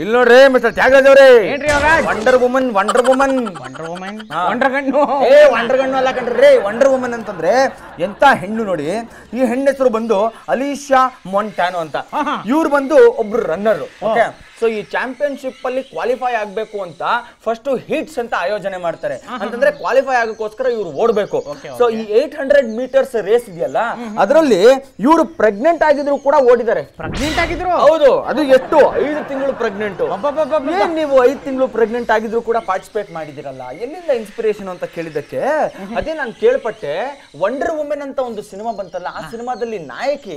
ಇಲ್ಲಿ ನೋಡ್ರಿ ಮಿಸ್ಟರ್ ತ್ಯಾಗರಾಜ್ ಅವ್ರೆ. ಏನ್ರಿ? Wonder woman wonder woman wonder woman. Wonder ಗಣ್ಣು ಏ ವಂಡರ್ ಗಣ್ಣು ಅಲ್ಲ ಕಣ್ರಿ. ವಂಡರ್ ವುಮನ್ ಅಂತಂದ್ರೆ ಎಂತ ಹೆಣ್ಣು ನೋಡಿ ಈ ಹೆಣ್ಣು ಹೆಸರು ಬಂದು ಅಲೀಶಾ ಮೊಂಟ್ಯಾನೋ ಅಂತ. ಇವ್ರು ಬಂದು ಒಬ್ರು ರನ್ನರ್ ಓಕೆ ಸೊ ಈ ಚಾಂಪಿಯನ್ಶಿಪ್ ಅಲ್ಲಿ ಕ್ವಾಲಿಫೈ ಆಗ್ಬೇಕು ಅಂತ ಫಸ್ಟ್ ಹಿಟ್ಸ್ ಅಂತ ಆಯೋಜನೆ ಮಾಡ್ತಾರೆ. ಅಂತಂದ್ರೆ ಕ್ವಾಲಿಫೈ ಆಗಕ್ಕೋಸ್ಕರ ಇವ್ರು ಓಡಬೇಕು. ಸೊ ಈ ಏಟ್ ಹಂಡ್ರೆಡ್ ಮೀಟರ್ಸ್ ರೇಸ್ ಇದೆಯಲ್ಲ ಅದರಲ್ಲಿ ಇವರು ಪ್ರೆಗ್ನೆಂಟ್ ಆಗಿದ್ರು ಕೂಡ ಓಡಿದ್ದಾರೆ. ಪ್ರೆಗ್ನೆಂಟ್ ಆಗಿದ್ರು? ಹೌದು ಅದು ಎಷ್ಟು? ಐದು ತಿಂಗಳು ಪ್ರೆಗ್ನೆಂಟ್. ಏನ್ ನೀವು ಐದು ತಿಂಗಳು ಪ್ರೆಗ್ನೆಂಟ್ ಆಗಿದ್ರು ಕೂಡ ಪಾರ್ಟಿಸಿಪೇಟ್ ಮಾಡಿದಿರಲ್ಲ ಎಲ್ಲಿಂದ ಇನ್ಸ್ಪಿರೇಷನ್ ಅಂತ ಕೇಳಿದಕ್ಕೆ ಅದೇ ನಾನು ಕೇಳ್ಪಟ್ಟೆ ವಂಡರ್ ವುಮೆನ್ ಅಂತ ಒಂದು ಸಿನಿಮಾ ಬಂತಲ್ಲ ಆ ಸಿನಿಮಾದಲ್ಲಿ ನಾಯಕಿ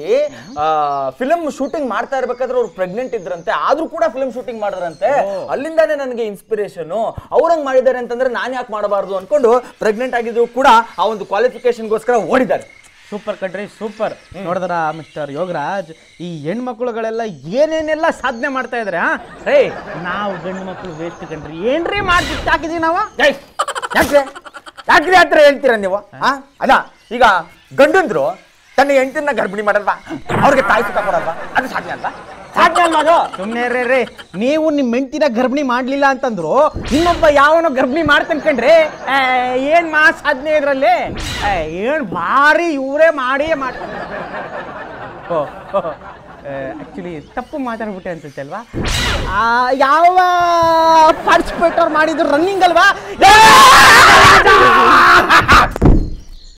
ಫಿಲಮ್ ಶೂಟಿಂಗ್ ಮಾಡ್ತಾ ಇರ್ಬೇಕಾದ್ರೆ ಅವ್ರು ಪ್ರೆಗ್ನೆಂಟ್ ಇದ್ರಂತೆ ಆದ್ರೂ ಕೂಡ ಫಿಲಮ್ ಶೂಟಿಂಗ್ ಮಾಡಿದ್ರಂತೆ. ಅಲ್ಲಿಂದಾನೆ ನನಗೆ ಇನ್ಸ್ಪಿರೇಷನ್ ಅವ್ರಂಗ್ ಮಾಡಿದ್ದಾರೆ ಅಂತಂದ್ರೆ ನಾನು ಯಾಕೆ ಮಾಡಬಾರ್ದು ಅನ್ಕೊಂಡು ಪ್ರೆಗ್ನೆಂಟ್ ಆಗಿದ್ರು ಕೂಡ ಆ ಒಂದು ಕ್ವಾಲಿಫಿಕೇಶನ್ಗೋಸ್ಕರ ಓಡಿದ್ದಾರೆ. ಸೂಪರ್ ಕಣ್ರಿ ಸೂಪರ್ ನೋಡಿದ್ರ ಮಿಸ್ಟರ್ ಯೋಗರಾಜ್ ಈ ಹೆಣ್ಮಕ್ಳುಗಳೆಲ್ಲ ಏನೇನೆಲ್ಲ ಸಾಧನೆ ಮಾಡ್ತಾ ಇದಾರೆ ಹೇ? ರೇ ನಾವು ಗಂಡು ಮಕ್ಕಳು ವೇಸ್ಟ್ ಕಣ್ರಿ. ಏನ್ರಿ ಮಾಡಿ ಹಾಕಿದೀವಿ ನಾವು? ಯಾಕೆ ಯಾಕ್ರಿ? ಹತ್ರ ಹೇಳ್ತೀರಾ ನೀವು ಅದ ಅಲ್ಲ ಈಗ ಗಂಡಂದ್ರು ತನ್ನ ಹೆಂಡತಿನ ಗರ್ಭಿಣಿ ಮಾಡಲ್ವಾ? ಅವ್ರಿಗೆ ತಾಯಿ ಸುಖ ಕೊಡಲ್ವಾ? ಅದು ಸಾಧ್ಯ ಅಲ್ವಾ? ಸಾಧ್ಯ ಅಲ್ವಾ ಅದು? ಸುಮ್ಮನೆ ರೇ ರೇ ನೀವು ನಿಮ್ಮ ಹೆಂಡ್ತಿನ ಗರ್ಭಿಣಿ ಮಾಡ್ಲಿಲ್ಲ ಅಂತಂದ್ರು ಇನ್ನೊಬ್ಬ ಯಾವನೋ ಗರ್ಭಿಣಿ ಮಾಡ್ತಾನೆ ಕಣ್ರಿ. ಏ, ಏನ್ ಮಾ ಸಾಧನೆ ಇದ್ರಲ್ಲಿ? ಏನ್ ಭಾರಿ ಇವರೇ ಮಾಡಿಯೇ ಮಾಡ್ತಾರೆ. ಓ ಆಕ್ಚುಲಿ ತಪ್ಪು ಮಾತಾಡ್ಬಿಟ್ಟೆ ಅನ್ಸುತ್ತೆ ಅಲ್ವಾ? ಯಾವ ಯಾವ ಅವ್ರು ಮಾಡಿದ್ರು ರನ್ನಿಂಗ್ ಅಲ್ವಾ?